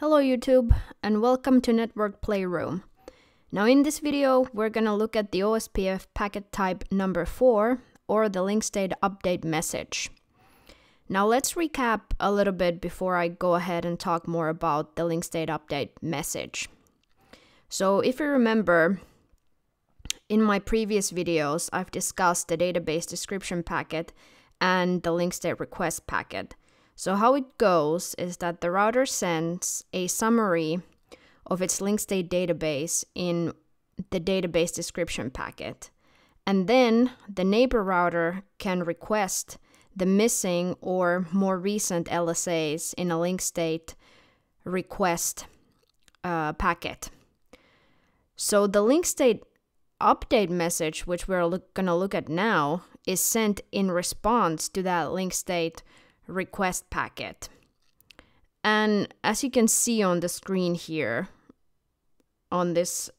Hello YouTube and welcome to Network Playroom. Now in this video we're gonna look at the OSPF packet type number 4 or the link state update message. Now let's recap a little bit before I go ahead and talk more about the link state update message. So if you remember, in my previous videos I've discussed the database description packet and the link state request packet. So how it goes is that the router sends a summary of its link state database in the database description packet. And then the neighbor router can request the missing or more recent LSAs in a link state request uh, packet. So the link state update message, which we're going to look at now, is sent in response to that link state request packet. And as you can see on the screen here, on this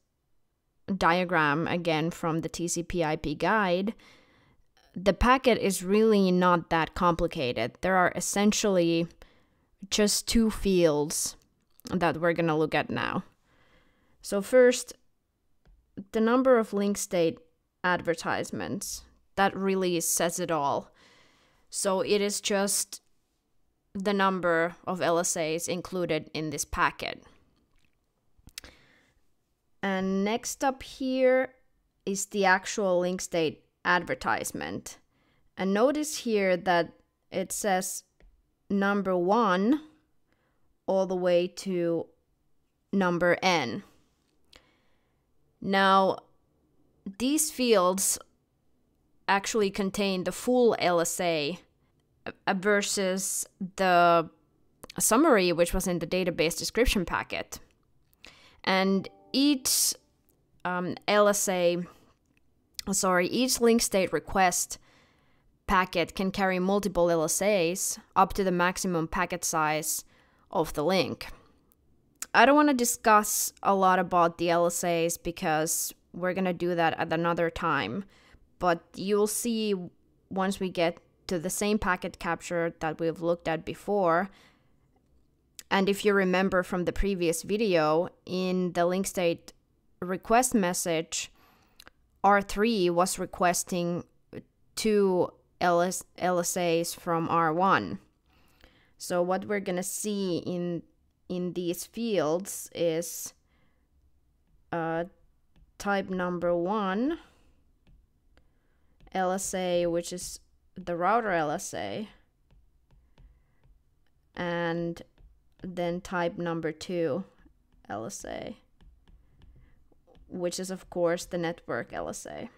diagram again from the TCP IP guide, the packet is really not that complicated. There are essentially just two fields that we're going to look at now. So first, the number of link state advertisements. That really says it all. So it is just the number of LSAs included in this packet. And next up here is the actual link state advertisement. And notice here that it says number one all the way to number n. Now, these fields actually contain the full LSA versus the summary, which was in the database description packet. And each um, LSA, sorry, each link state request packet can carry multiple LSAs up to the maximum packet size of the link. I don't want to discuss a lot about the LSAs because we're going to do that at another time but you'll see once we get to the same packet capture that we've looked at before, and if you remember from the previous video, in the link state request message, R3 was requesting two LS LSAs from R1. So what we're gonna see in in these fields is uh, type number one LSA, which is the router LSA, and then type number two LSA, which is of course the network LSA.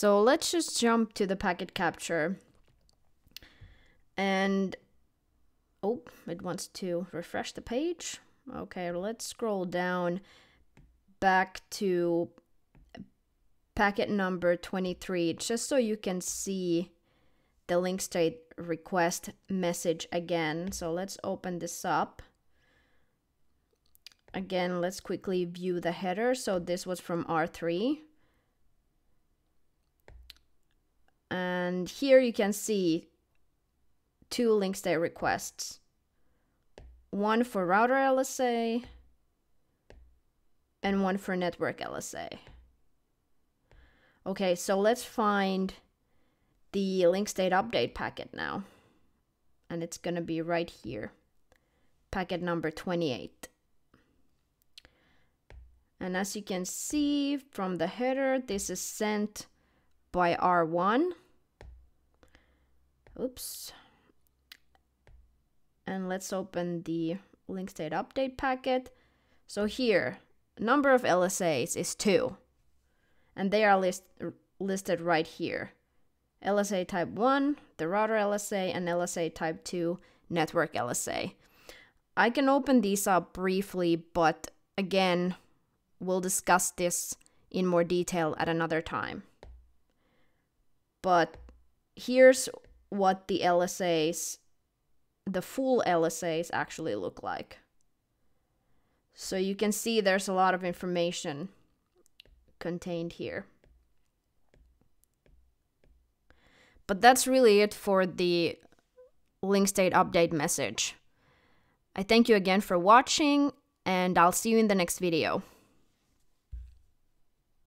So let's just jump to the packet capture. And, oh, it wants to refresh the page. Okay, let's scroll down back to packet number 23 just so you can see the link state request message again. So let's open this up. Again, let's quickly view the header. So this was from R3. And here you can see two link state requests one for router LSA, and one for network LSA. Okay, so let's find the link state update packet now. And it's going to be right here. Packet number 28. And as you can see from the header, this is sent by R1. Oops and let's open the link state update packet. So here, number of LSAs is two, and they are list, listed right here. LSA type 1, the router LSA, and LSA type 2, network LSA. I can open these up briefly, but again, we'll discuss this in more detail at another time. But here's what the LSAs the full LSAs actually look like. So you can see there's a lot of information contained here. But that's really it for the link state update message. I thank you again for watching and I'll see you in the next video.